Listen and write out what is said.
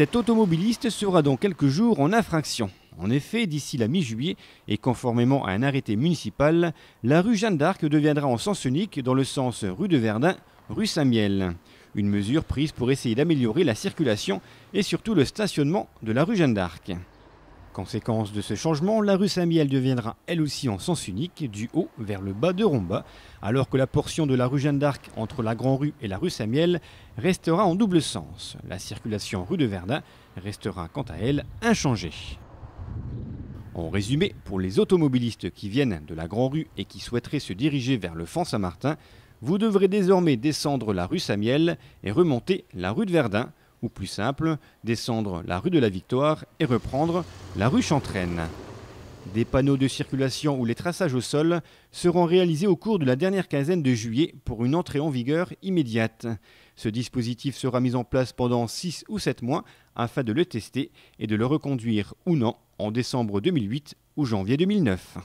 Cet automobiliste sera dans quelques jours en infraction. En effet, d'ici la mi-juillet, et conformément à un arrêté municipal, la rue Jeanne d'Arc deviendra en sens unique dans le sens rue de Verdun, rue Saint-Miel. Une mesure prise pour essayer d'améliorer la circulation et surtout le stationnement de la rue Jeanne d'Arc. Conséquence de ce changement, la rue Saint-Miel deviendra elle aussi en sens unique du haut vers le bas de Romba, alors que la portion de la rue Jeanne d'Arc entre la Grand Rue et la rue Saint-Miel restera en double sens. La circulation rue de Verdun restera quant à elle inchangée. En résumé, pour les automobilistes qui viennent de la Grand Rue et qui souhaiteraient se diriger vers le Font Saint-Martin, vous devrez désormais descendre la rue Saint-Miel et remonter la rue de Verdun ou plus simple, descendre la rue de la Victoire et reprendre la rue Chantraine. Des panneaux de circulation ou les traçages au sol seront réalisés au cours de la dernière quinzaine de juillet pour une entrée en vigueur immédiate. Ce dispositif sera mis en place pendant 6 ou 7 mois afin de le tester et de le reconduire ou non en décembre 2008 ou janvier 2009.